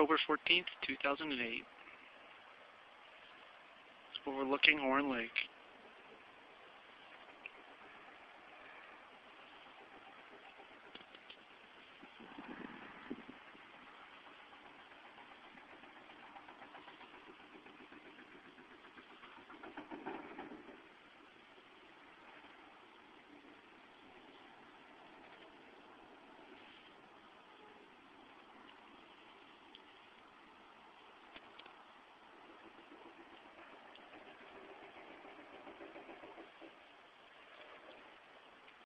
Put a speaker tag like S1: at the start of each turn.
S1: October 14th, 2008. Overlooking Horn Lake.